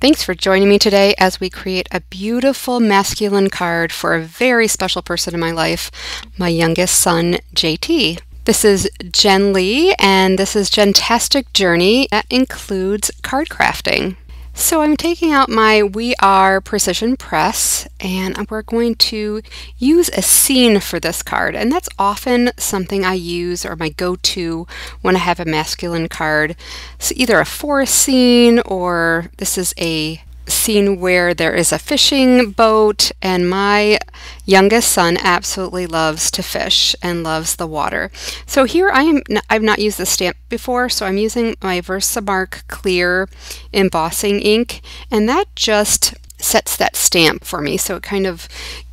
Thanks for joining me today as we create a beautiful masculine card for a very special person in my life, my youngest son, JT. This is Jen Lee, and this is Jentastic Journey that includes card crafting. So I'm taking out my We R Precision Press and we're going to use a scene for this card and that's often something I use or my go-to when I have a masculine card. So either a forest scene or this is a scene where there is a fishing boat and my youngest son absolutely loves to fish and loves the water. So here I am I've not used this stamp before so I'm using my Versamark clear embossing ink and that just sets that stamp for me so it kind of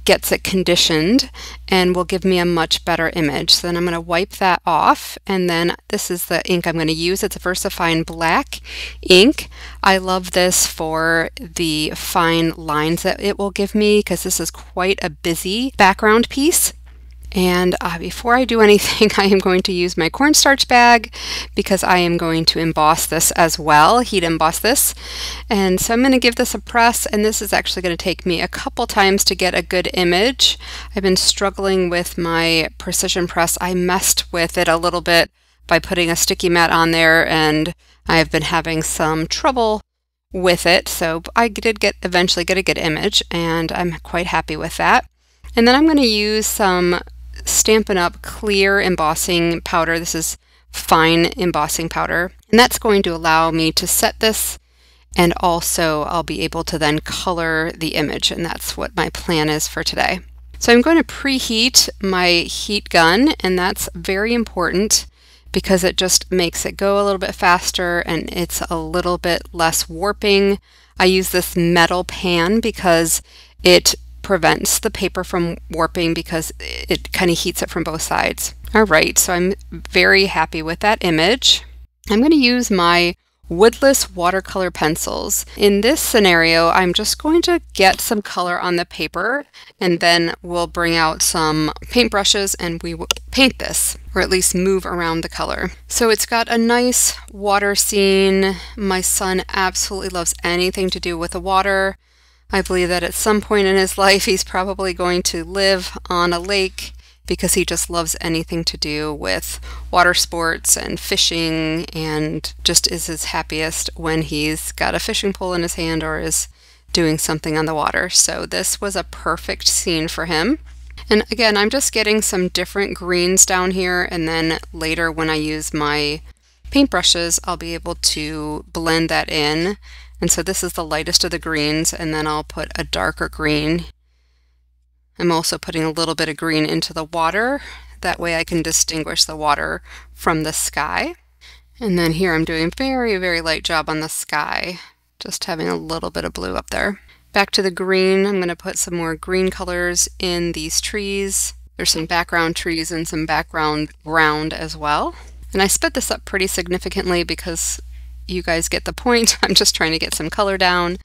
gets it conditioned and will give me a much better image. So then I'm going to wipe that off and then this is the ink I'm going to use. It's a VersaFine black ink. I love this for the fine lines that it will give me because this is quite a busy background piece. And uh, before I do anything, I am going to use my cornstarch bag because I am going to emboss this as well, heat emboss this. And so I'm going to give this a press, and this is actually going to take me a couple times to get a good image. I've been struggling with my precision press. I messed with it a little bit by putting a sticky mat on there, and I have been having some trouble with it. So I did get eventually get a good image, and I'm quite happy with that. And then I'm going to use some Stampin' Up! clear embossing powder. This is fine embossing powder. And that's going to allow me to set this and also I'll be able to then color the image and that's what my plan is for today. So I'm going to preheat my heat gun and that's very important because it just makes it go a little bit faster and it's a little bit less warping. I use this metal pan because it prevents the paper from warping because it kind of heats it from both sides. All right, so I'm very happy with that image. I'm going to use my woodless watercolor pencils. In this scenario, I'm just going to get some color on the paper and then we'll bring out some paintbrushes and we will paint this or at least move around the color. So it's got a nice water scene. My son absolutely loves anything to do with the water. I believe that at some point in his life he's probably going to live on a lake because he just loves anything to do with water sports and fishing and just is his happiest when he's got a fishing pole in his hand or is doing something on the water. So this was a perfect scene for him. And again, I'm just getting some different greens down here and then later when I use my paintbrushes, I'll be able to blend that in and so this is the lightest of the greens, and then I'll put a darker green. I'm also putting a little bit of green into the water. That way I can distinguish the water from the sky. And then here I'm doing a very, very light job on the sky, just having a little bit of blue up there. Back to the green, I'm going to put some more green colors in these trees. There's some background trees and some background ground as well. And I sped this up pretty significantly because you guys get the point. I'm just trying to get some color down.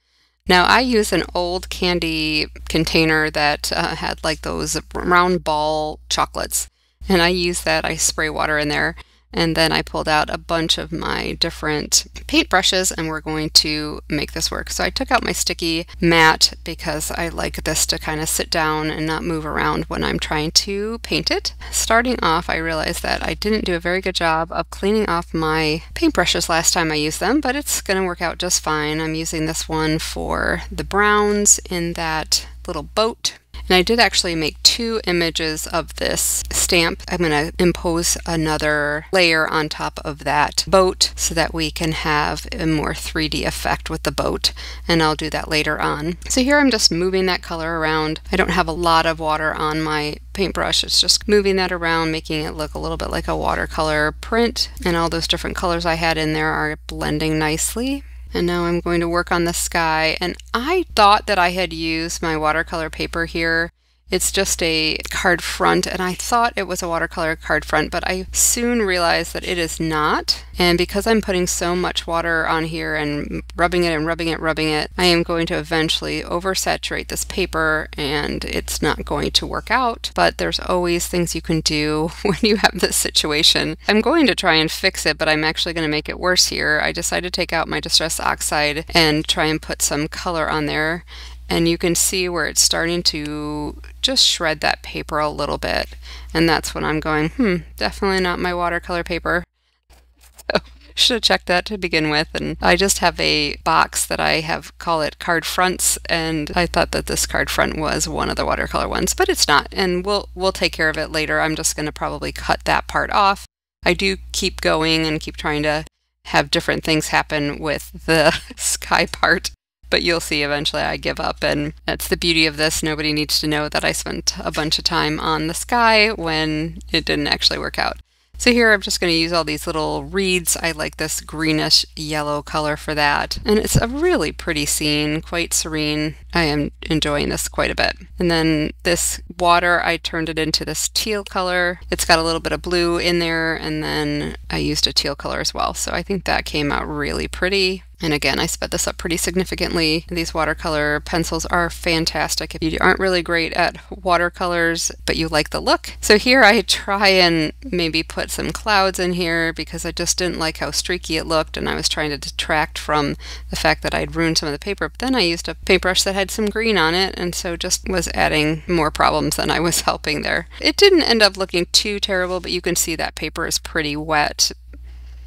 Now I use an old candy container that uh, had like those round ball chocolates and I use that, I spray water in there and then I pulled out a bunch of my different paint brushes and we're going to make this work. So I took out my sticky mat because I like this to kind of sit down and not move around when I'm trying to paint it. Starting off, I realized that I didn't do a very good job of cleaning off my paint brushes last time I used them, but it's going to work out just fine. I'm using this one for the browns in that little boat and I did actually make two images of this stamp. I'm going to impose another layer on top of that boat so that we can have a more 3D effect with the boat. And I'll do that later on. So here I'm just moving that color around. I don't have a lot of water on my paintbrush. It's just moving that around, making it look a little bit like a watercolor print. And all those different colors I had in there are blending nicely. And now I'm going to work on the sky. And I thought that I had used my watercolor paper here It's just a card front, and I thought it was a watercolor card front, but I soon realized that it is not. And because I'm putting so much water on here and rubbing it and rubbing it, rubbing it, I am going to eventually oversaturate this paper and it's not going to work out. But there's always things you can do when you have this situation. I'm going to try and fix it, but I'm actually going to make it worse here. I decided to take out my Distress Oxide and try and put some color on there and you can see where it's starting to just shred that paper a little bit. And that's when I'm going hmm definitely not my watercolor paper. So should have checked that to begin with. And I just have a box that I have call it card fronts. And I thought that this card front was one of the watercolor ones but it's not. And we'll we'll take care of it later. I'm just going to probably cut that part off. I do keep going and keep trying to have different things happen with the sky part but you'll see eventually I give up. And that's the beauty of this. Nobody needs to know that I spent a bunch of time on the sky when it didn't actually work out. So here I'm just going to use all these little reeds. I like this greenish yellow color for that. And it's a really pretty scene, quite serene. I am enjoying this quite a bit. And then this water, I turned it into this teal color. It's got a little bit of blue in there, and then I used a teal color as well. So I think that came out really pretty. And again, I sped this up pretty significantly. These watercolor pencils are fantastic if you aren't really great at watercolors, but you like the look. So here I try and maybe put some clouds in here because I just didn't like how streaky it looked and I was trying to detract from the fact that I'd ruined some of the paper. But then I used a paintbrush that had some green on it and so just was adding more problems than I was helping there. It didn't end up looking too terrible, but you can see that paper is pretty wet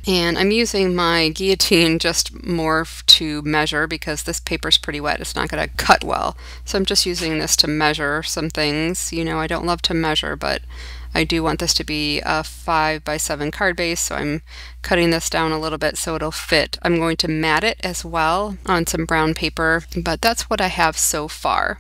and I'm using my guillotine just more to measure because this paper's pretty wet. It's not going to cut well. So I'm just using this to measure some things. You know, I don't love to measure, but I do want this to be a 5 by 7 card base, so I'm cutting this down a little bit so it'll fit. I'm going to mat it as well on some brown paper, but that's what I have so far.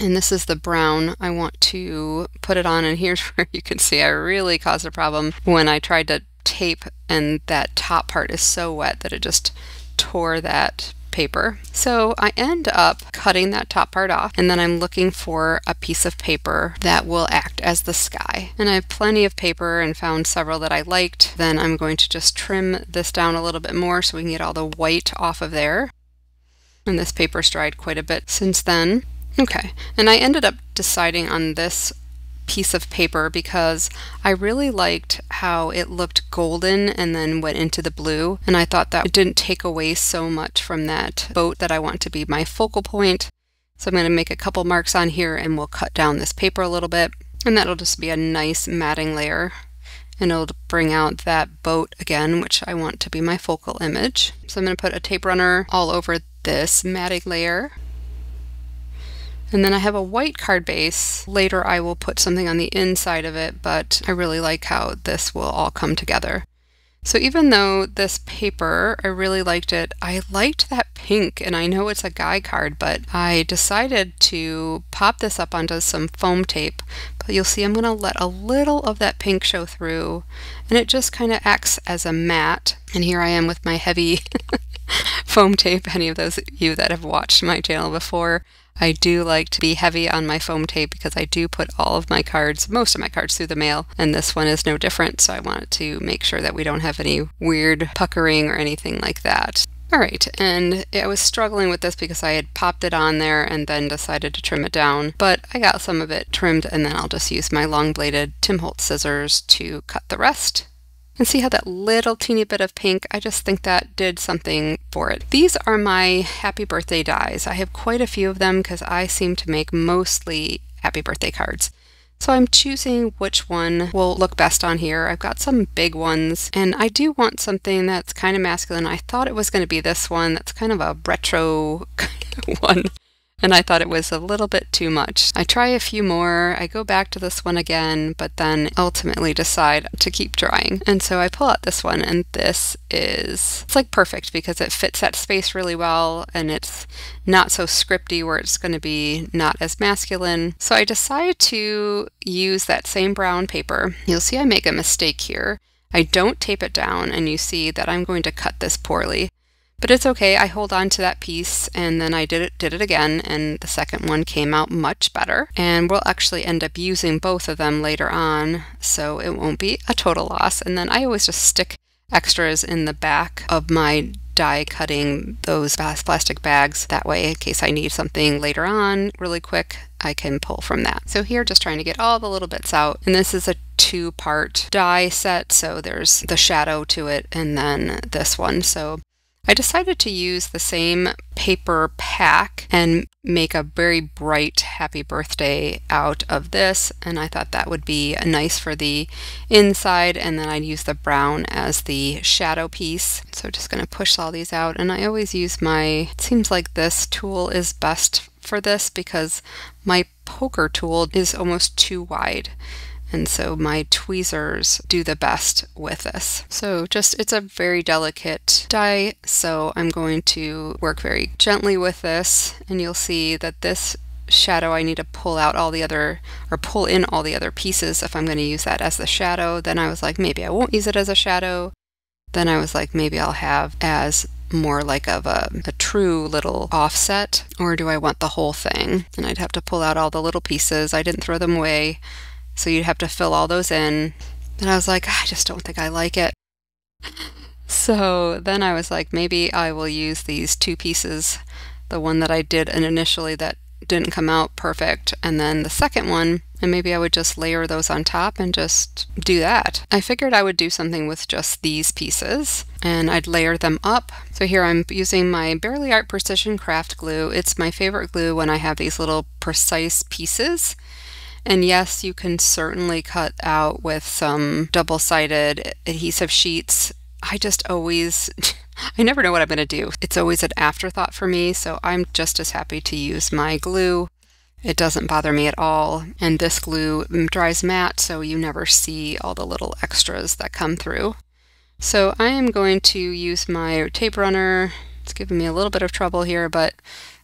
And this is the brown. I want to put it on, and here's where you can see I really caused a problem when I tried to tape and that top part is so wet that it just tore that paper. So I end up cutting that top part off and then I'm looking for a piece of paper that will act as the sky. And I have plenty of paper and found several that I liked. Then I'm going to just trim this down a little bit more so we can get all the white off of there. And this paper's dried quite a bit since then. Okay, and I ended up deciding on this piece of paper because I really liked how it looked golden and then went into the blue and I thought that it didn't take away so much from that boat that I want to be my focal point. So I'm going to make a couple marks on here and we'll cut down this paper a little bit and that'll just be a nice matting layer and it'll bring out that boat again which I want to be my focal image. So I'm going to put a tape runner all over this matting layer and then I have a white card base. Later I will put something on the inside of it, but I really like how this will all come together. So even though this paper, I really liked it, I liked that pink, and I know it's a guy card, but I decided to pop this up onto some foam tape. But you'll see I'm going to let a little of that pink show through, and it just kind of acts as a mat. And here I am with my heavy foam tape. Any of those of you that have watched my channel before I do like to be heavy on my foam tape because I do put all of my cards, most of my cards through the mail, and this one is no different, so I wanted to make sure that we don't have any weird puckering or anything like that. Alright, and I was struggling with this because I had popped it on there and then decided to trim it down, but I got some of it trimmed and then I'll just use my long bladed Tim Holtz scissors to cut the rest. And see how that little teeny bit of pink, I just think that did something for it. These are my happy birthday dies. I have quite a few of them because I seem to make mostly happy birthday cards. So I'm choosing which one will look best on here. I've got some big ones and I do want something that's kind of masculine. I thought it was going to be this one that's kind of a retro kind of one and I thought it was a little bit too much. I try a few more, I go back to this one again, but then ultimately decide to keep trying. And so I pull out this one, and this is, it's like perfect because it fits that space really well, and it's not so scripty where it's going to be not as masculine. So I decided to use that same brown paper. You'll see I make a mistake here. I don't tape it down, and you see that I'm going to cut this poorly But it's okay. I hold on to that piece and then I did it did it again and the second one came out much better. And we'll actually end up using both of them later on, so it won't be a total loss. And then I always just stick extras in the back of my die cutting those plastic bags that way in case I need something later on really quick I can pull from that. So here just trying to get all the little bits out and this is a two part die set so there's the shadow to it and then this one so I decided to use the same paper pack and make a very bright happy birthday out of this and I thought that would be nice for the inside and then I'd use the brown as the shadow piece. So just going to push all these out and I always use my, it seems like this tool is best for this because my poker tool is almost too wide and so my tweezers do the best with this. So just, it's a very delicate die, so I'm going to work very gently with this, and you'll see that this shadow I need to pull out all the other or pull in all the other pieces. If I'm going to use that as the shadow then I was like maybe I won't use it as a shadow. Then I was like maybe I'll have as more like of a, a true little offset. Or do I want the whole thing? And I'd have to pull out all the little pieces. I didn't throw them away so you'd have to fill all those in. And I was like, I just don't think I like it. So then I was like, maybe I will use these two pieces, the one that I did initially that didn't come out perfect, and then the second one, and maybe I would just layer those on top and just do that. I figured I would do something with just these pieces, and I'd layer them up. So here I'm using my Bearly Art Precision Craft Glue. It's my favorite glue when I have these little precise pieces. And yes, you can certainly cut out with some double-sided adhesive sheets. I just always, I never know what I'm going to do. It's always an afterthought for me, so I'm just as happy to use my glue. It doesn't bother me at all. And this glue dries matte, so you never see all the little extras that come through. So I am going to use my tape runner. It's giving me a little bit of trouble here, but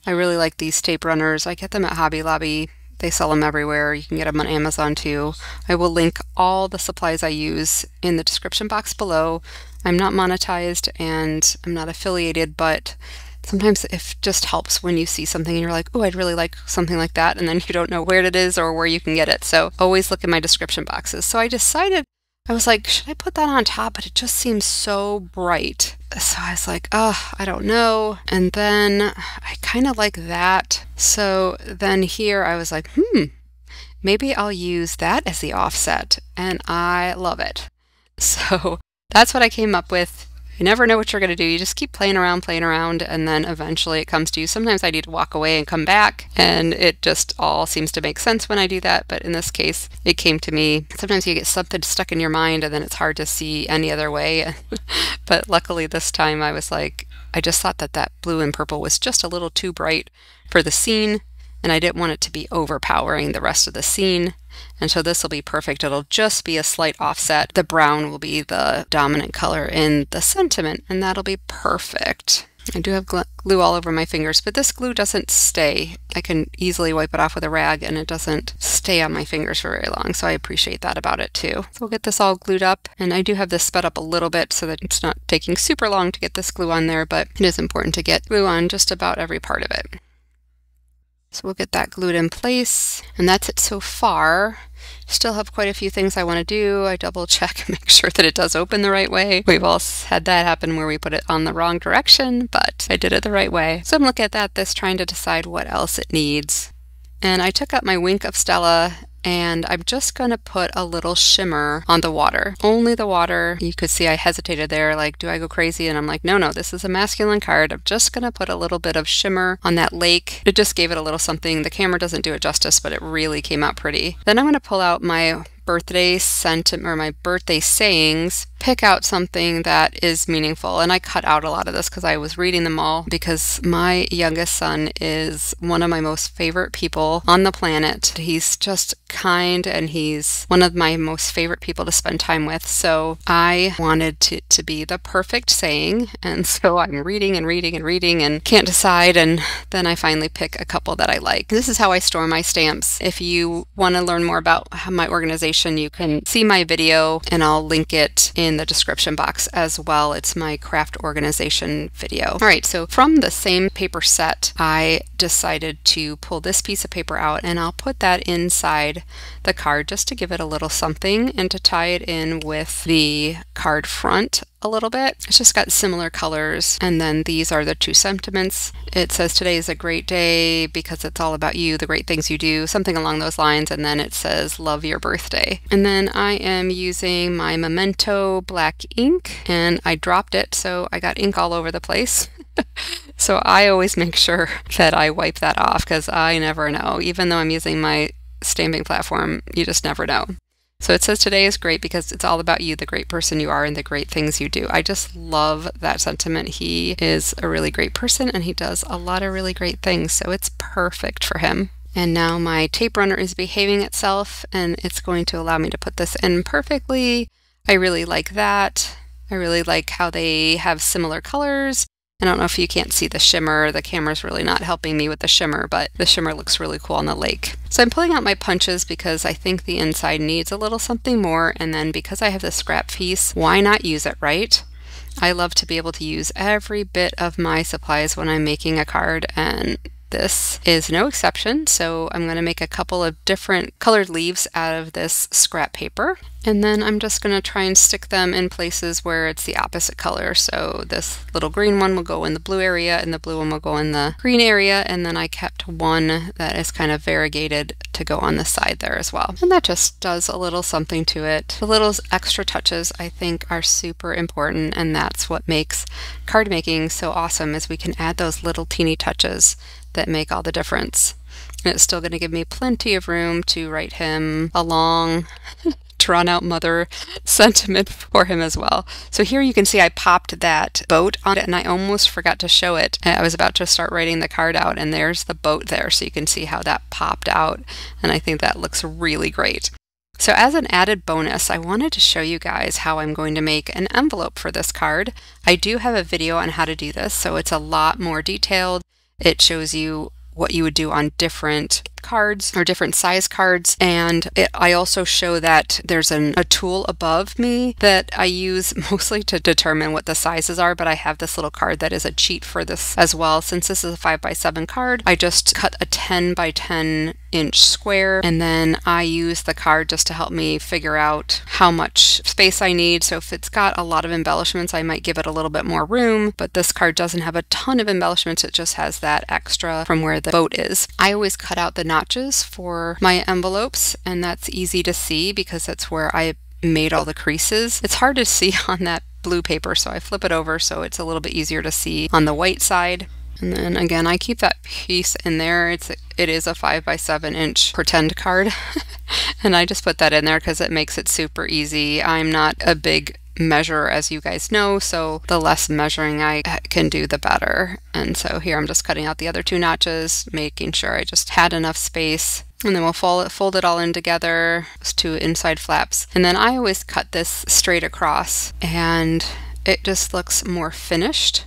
I really like these tape runners. I get them at Hobby Lobby. They sell them everywhere. You can get them on Amazon too. I will link all the supplies I use in the description box below. I'm not monetized and I'm not affiliated, but sometimes it just helps when you see something and you're like, oh, I'd really like something like that, and then you don't know where it is or where you can get it. So always look in my description boxes. So I decided, I was like, should I put that on top? But it just seems so bright so I was like, oh, I don't know. And then I kind of like that. So then here I was like, hmm, maybe I'll use that as the offset. And I love it. So that's what I came up with. You never know what you're going to do. You just keep playing around, playing around, and then eventually it comes to you. Sometimes I need to walk away and come back, and it just all seems to make sense when I do that. But in this case, it came to me. Sometimes you get something stuck in your mind, and then it's hard to see any other way. but luckily, this time I was like, I just thought that that blue and purple was just a little too bright for the scene and I didn't want it to be overpowering the rest of the scene. And so this will be perfect. It'll just be a slight offset. The brown will be the dominant color in the sentiment, and that'll be perfect. I do have glue all over my fingers, but this glue doesn't stay. I can easily wipe it off with a rag and it doesn't stay on my fingers for very long, so I appreciate that about it too. So we'll get this all glued up, and I do have this sped up a little bit so that it's not taking super long to get this glue on there, but it is important to get glue on just about every part of it. So we'll get that glued in place. And that's it so far. Still have quite a few things I want to do. I double check and make sure that it does open the right way. We've all had that happen where we put it on the wrong direction, but I did it the right way. So I'm looking at that, this trying to decide what else it needs. And I took up my Wink of Stella and I'm just going to put a little shimmer on the water. Only the water. You could see I hesitated there, like, do I go crazy? And I'm like, no, no, this is a masculine card. I'm just going to put a little bit of shimmer on that lake. It just gave it a little something. The camera doesn't do it justice, but it really came out pretty. Then I'm going to pull out my birthday sentiment or my birthday sayings, pick out something that is meaningful. And I cut out a lot of this because I was reading them all because my youngest son is one of my most favorite people on the planet. He's just kind and he's one of my most favorite people to spend time with. So I wanted to, to be the perfect saying. And so I'm reading and reading and reading and can't decide. And then I finally pick a couple that I like. This is how I store my stamps. If you want to learn more about my organization, you can see my video and I'll link it in in the description box as well. It's my craft organization video. All right, so from the same paper set, I decided to pull this piece of paper out and I'll put that inside the card just to give it a little something and to tie it in with the card front a little bit. It's just got similar colors. And then these are the two sentiments. It says today is a great day because it's all about you, the great things you do, something along those lines. And then it says love your birthday. And then I am using my Memento black ink and I dropped it so I got ink all over the place. so I always make sure that I wipe that off because I never know. Even though I'm using my stamping platform, you just never know. So it says today is great because it's all about you, the great person you are, and the great things you do. I just love that sentiment. He is a really great person and he does a lot of really great things. So it's perfect for him. And now my tape runner is behaving itself and it's going to allow me to put this in perfectly. I really like that. I really like how they have similar colors I don't know if you can't see the shimmer. The camera's really not helping me with the shimmer, but the shimmer looks really cool on the lake. So I'm pulling out my punches because I think the inside needs a little something more. And then because I have the scrap piece, why not use it, right? I love to be able to use every bit of my supplies when I'm making a card and this is no exception, so I'm going to make a couple of different colored leaves out of this scrap paper. And then I'm just going to try and stick them in places where it's the opposite color. So this little green one will go in the blue area and the blue one will go in the green area. And then I kept one that is kind of variegated to go on the side there as well. And that just does a little something to it. The little extra touches I think are super important and that's what makes card making so awesome is we can add those little teeny touches that make all the difference. And it's still going to give me plenty of room to write him a long, drawn out mother sentiment for him as well. So here you can see I popped that boat on it and I almost forgot to show it. I was about to start writing the card out and there's the boat there so you can see how that popped out and I think that looks really great. So as an added bonus, I wanted to show you guys how I'm going to make an envelope for this card. I do have a video on how to do this, so it's a lot more detailed. It shows you what you would do on different cards or different size cards and it, I also show that there's an, a tool above me that I use mostly to determine what the sizes are but I have this little card that is a cheat for this as well. Since this is a 5 by 7 card I just cut a 10 by 10 inch square and then I use the card just to help me figure out how much space I need. So if it's got a lot of embellishments I might give it a little bit more room but this card doesn't have a ton of embellishments. It just has that extra from where the boat is. I always cut out the notches for my envelopes and that's easy to see because that's where I made all the creases. It's hard to see on that blue paper so I flip it over so it's a little bit easier to see on the white side. And then again, I keep that piece in there. It's it is a five by seven inch pretend card, and I just put that in there because it makes it super easy. I'm not a big measure as you guys know so the less measuring I can do the better. And so here I'm just cutting out the other two notches making sure I just had enough space. And then we'll fold it, fold it all in together two inside flaps. And then I always cut this straight across and it just looks more finished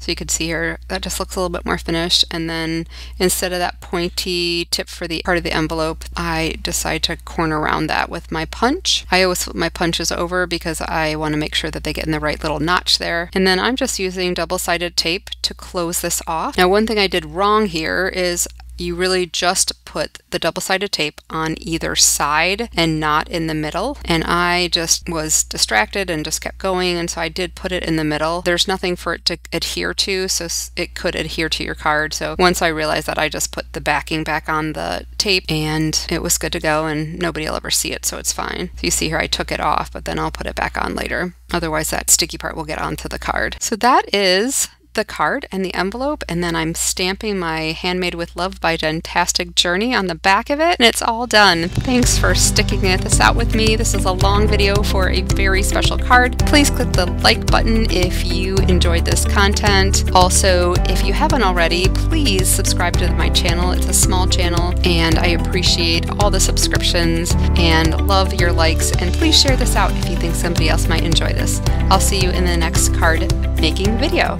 so you can see here, that just looks a little bit more finished. And then instead of that pointy tip for the part of the envelope, I decide to corner around that with my punch. I always flip my punches over because I want to make sure that they get in the right little notch there. And then I'm just using double-sided tape to close this off. Now one thing I did wrong here is you really just put the double-sided tape on either side and not in the middle. And I just was distracted and just kept going. And so I did put it in the middle. There's nothing for it to adhere to, so it could adhere to your card. So once I realized that, I just put the backing back on the tape and it was good to go and nobody will ever see it, so it's fine. So you see here, I took it off, but then I'll put it back on later. Otherwise, that sticky part will get onto the card. So that is the card and the envelope and then I'm stamping my Handmade with Love by Jentastic Journey on the back of it and it's all done. Thanks for sticking this out with me. This is a long video for a very special card. Please click the like button if you enjoyed this content. Also, if you haven't already, please subscribe to my channel. It's a small channel and I appreciate all the subscriptions and love your likes and please share this out if you think somebody else might enjoy this. I'll see you in the next card making video.